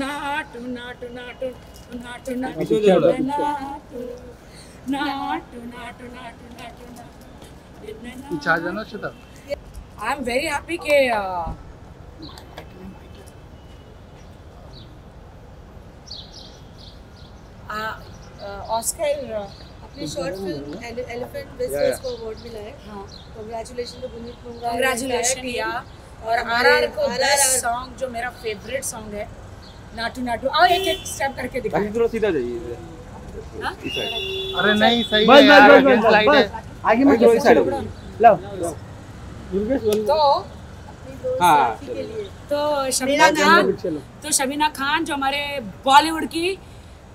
नाटु नाटु नाटु नाटु नाटु नाटु नाटु नाटु नाटु नाटु छा जानो છો તા I am very uh, Oscar uh, uh, अपनी शॉर्ट फ़िल्म एलिफेंट बिज़नेस को अवार्ड मिला है। हाँ। कंग्रेचुलेशन तो गुनीत मुंगा कंग्रेचुलेशन किया और आरआर को आरआर सॉन्ग जो मेरा फेवरेट सॉन्ग है नाटू नाटू। आओ एक एक स्टेप करके दिखाओ। थोड़ा सीधा जाइए इधर। हाँ? अरे नहीं सही बस है यार बस बस बस। है। बस आगे मत थोड़ा इस साइड लो दुर्गेश बोल। तो अपनी हाँ, सेल्फी के लिए तो शमीना खान तो शमीना खान जो हमारे बॉलीवुड की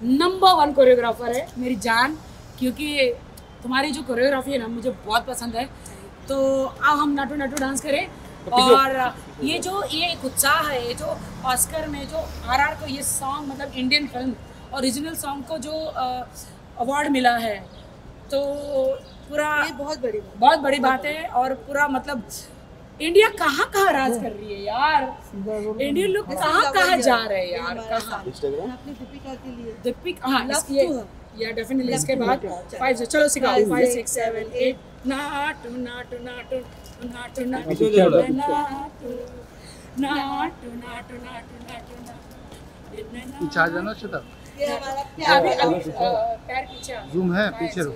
नंबर वन कोरियोग्राफर है मेरी जान। क्योंकि तुम्हारी जो कोरियोग्राफी है ना मुझे बहुत पसंद है। तो अब हम नाटू नाटू डांस करें। और ये जो ये एक उत्साह है ये जो ऑस्कर में जो आरआर को ये सॉन्ग मतलब इंडियन फ़िल्म ओरिजिनल सॉन्ग को जो अवार्ड मिला है तो पूरा ये बहुत बड़ी बात बहुत बड़ी बात है और पूरा मतलब इंडिया कहाँ कहाँ राज कर रही है यार। इंडियन लोग कहाँ कहाँ जा रहे हैं यार कहाँ? दीपिका के लिए दीपिक हाँ. या डेफिनेटली इसके बाद फाइव चलो सिखाओ five six seven eight Naatu Naatu Naatu Naatu Naatu. Naatu Naatu Naatu Naatu पीछे आ जाना ये अभी अभी पैर पीछे जूम है पीछे रो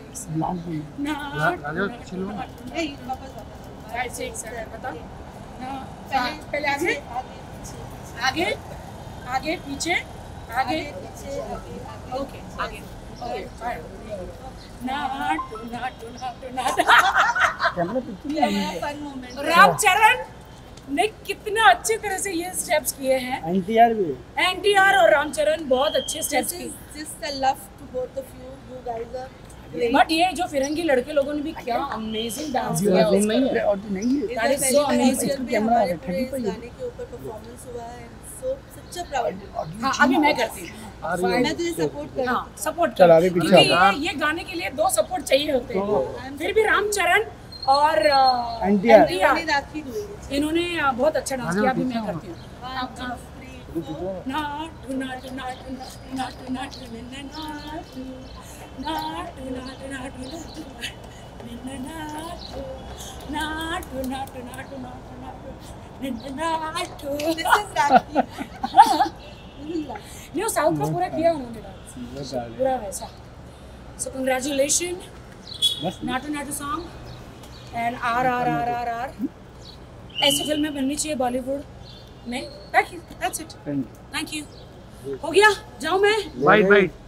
राजा पीछे लो नहीं वापस वापस। फाइव सिक्स सेवन बताओ पहले आगे। आगे आगे पीछे आगे। पीछे आगे आगे। ओके आगे। रामचरण ने कितना अच्छे तरह से ये स्टेप्स किए हैं। एनटीआर भी एनटीआर और रामचरण बहुत अच्छे स्टेप्स जिस love to both of you you guys of but ये जो फिरंगी लड़के लोगों ने भी क्या अमेजिंग डांस किया है और नहीं है। बार amazing. actual में कैमरा है, पूरे 30 इस गाने के ऊपर परफॉर्मेंस हुआ है so such a proud हाँ अभी मैं करती हूँ। मैं तुझे सपोर्ट कर हाँ सपोर्ट चल, क्योंकि ये, ये गाने के लिए दो सपोर्ट चाहिए होते हैं। फिर भी रामचरण और अ, इन्होंने बहुत अच्छा डांस किया अभी मैं करती हूँ। आप कहाँ? नाटू नाटू नाटू नाटू नाटू नाटू निन्ना नाटू नाटू नाटू नाटू नाटू निन्ना नाटू नाटू नाटू नाटू नाटू नाटू निन्ना नाटू This is राखी नहीं वो साउथ का पूरा किया उन्होंने डांस पूरा वैसा so congratulation Naatu Naatu song and R R R R R ऐसी फ़िल्में बननी चाहिए बॉलीवुड में thank you that's it thank you हो गया? जाऊँ मैं। Bye white